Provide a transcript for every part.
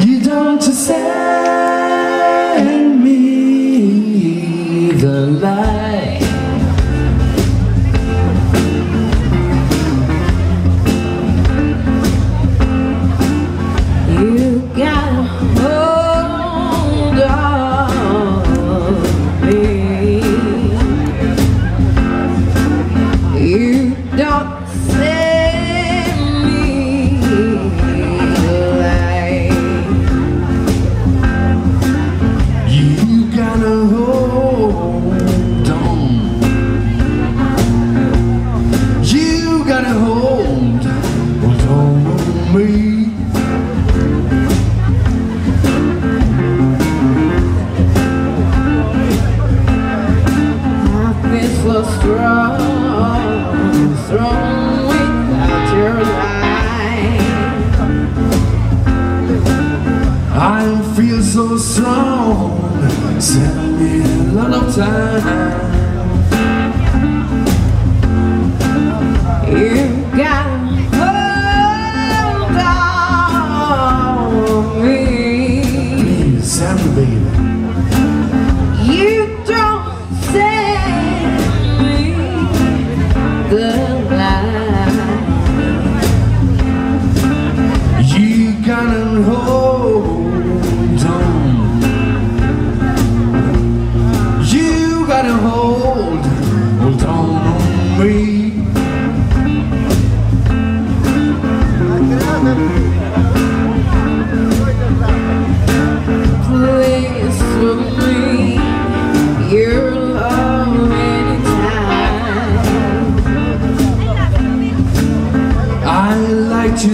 You don't send Send me a lot of time. You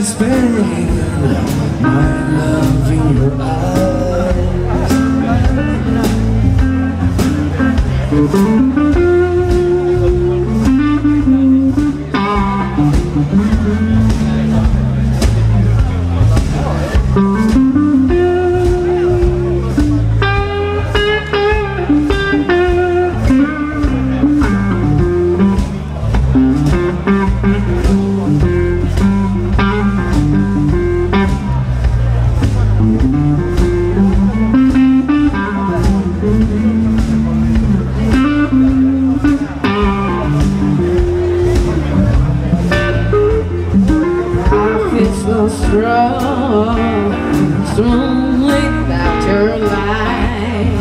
like strong without your light.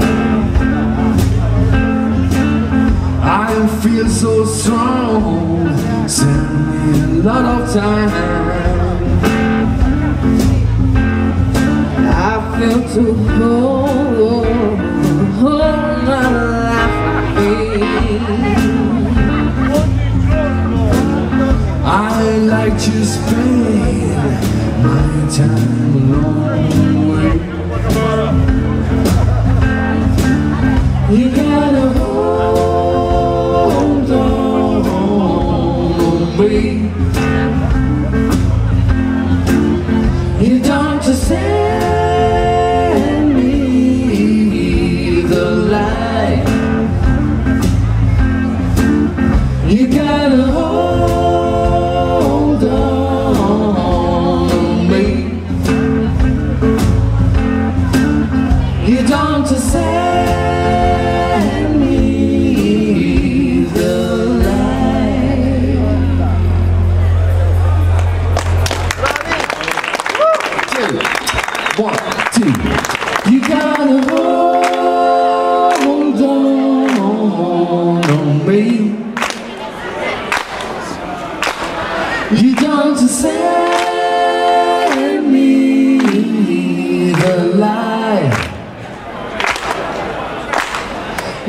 I feel so strong. Send me a lot of time. I feel to hold, hold my life free. I like to spend time. You gotta hold on. You don't just send me the light. You gotta You don't send me the light Two. One, two. You gotta hold on On me. You don't send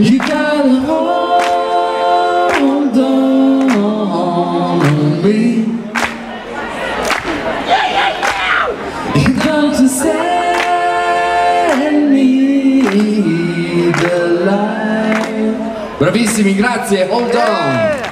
You gotta hold on Me. You don't just send me the light Bravissimi, grazie. Hold on.